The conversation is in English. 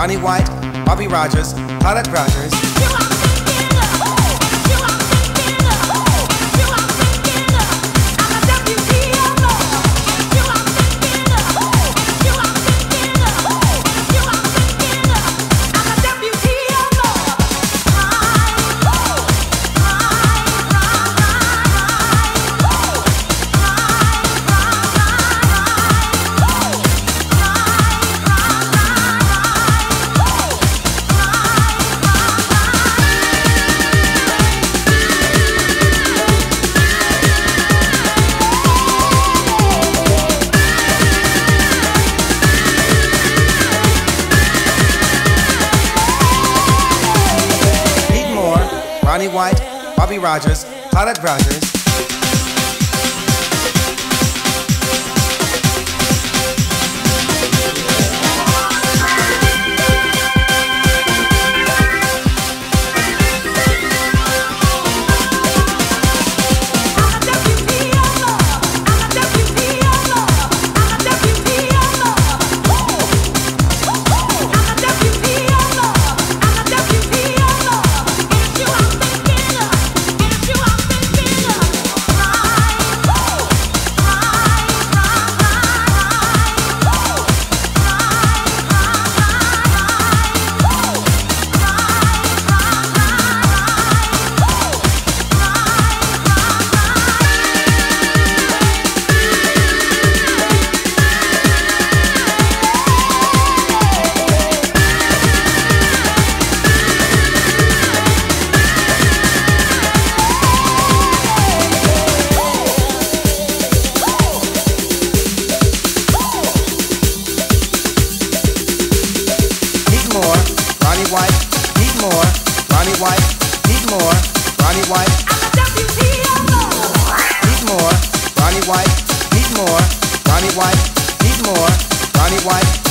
Ronnie White, Bobby Rogers, Paulette Rogers. Ronnie White, Bobby Rogers, Paulette Rogers. White, Pete Moore, Ronnie White, Pete Moore, Ronnie White, Pete Moore, Ronnie White, Pete Moore, Ronnie White, Pete Moore, Ronnie White.